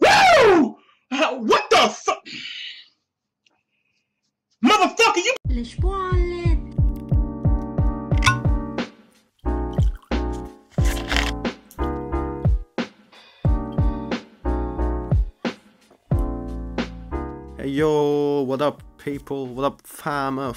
Woo! What the fuck? Motherfucker, you. Hey yo, what up? People? What up fam? I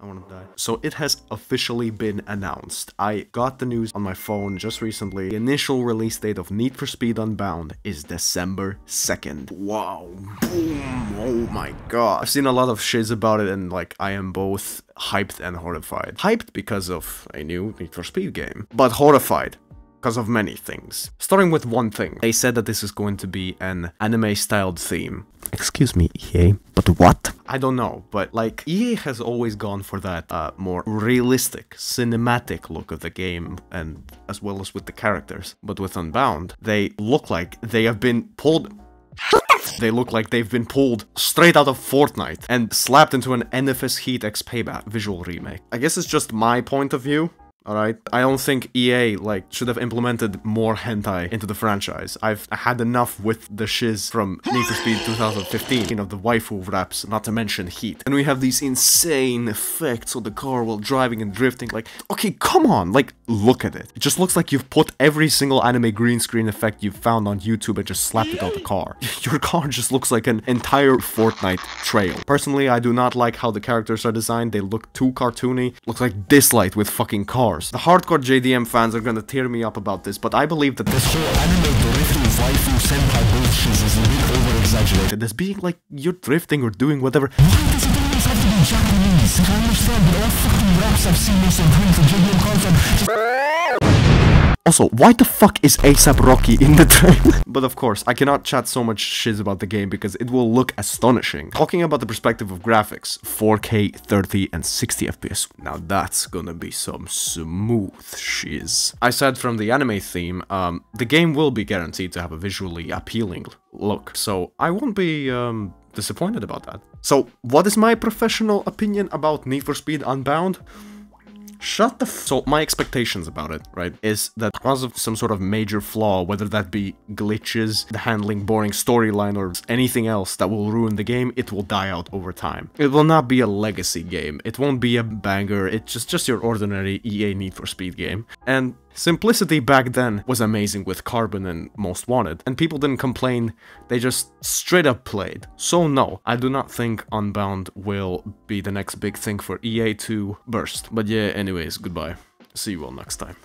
wanna die. So it has officially been announced. I got the news on my phone just recently. The initial release date of Need for Speed Unbound is December 2nd. Wow. Boom. Oh my god. I've seen a lot of shiz about it and like I am both hyped and horrified. Hyped because of a new Need for Speed game, but horrified because of many things. Starting with one thing. They said that this is going to be an anime-styled theme. Excuse me, EA, but what? I don't know, but like, EA has always gone for that uh, more realistic, cinematic look of the game, and as well as with the characters. But with Unbound, they look like they have been pulled they look like they've been pulled straight out of Fortnite and slapped into an NFS Heat X Payback visual remake. I guess it's just my point of view, Alright, I don't think EA like should have implemented more hentai into the franchise. I've had enough with the shiz from Need for Speed 2015, you know, the waifu wraps, not to mention Heat. And we have these insane effects on the car while driving and drifting, like, okay, come on, like, look at it. It just looks like you've put every single anime green screen effect you've found on YouTube and just slapped it on the car. Your car just looks like an entire Fortnite trail. Personally, I do not like how the characters are designed, they look too cartoony, looks like Dislyte with fucking cars. The hardcore JDM fans are gonna tear me up about this, but I believe that this whole anime drifting waifu senpai bullshit is a bit over-exaggerated as being like you're drifting or doing whatever. Why does it always have to be Japanese? I understand, but all fucking raps I've seen this and Prince and JDM content also, why the fuck is ASAP Rocky in the trailer? but of course, I cannot chat so much shiz about the game because it will look astonishing. Talking about the perspective of graphics, 4K, 30 and 60 FPS. Now that's gonna be some smooth shiz. I said from the anime theme, um, the game will be guaranteed to have a visually appealing look, so I won't be, um, disappointed about that. So, what is my professional opinion about Need for Speed Unbound? Shut the f- So, my expectations about it, right, is that because of some sort of major flaw, whether that be glitches, the handling, boring storyline, or anything else that will ruin the game, it will die out over time. It will not be a legacy game. It won't be a banger. It's just, just your ordinary EA Need for Speed game. And Simplicity back then was amazing with Carbon and Most Wanted, and people didn't complain, they just straight up played. So no, I do not think Unbound will be the next big thing for EA to burst. But yeah, anyways, goodbye. See you all next time.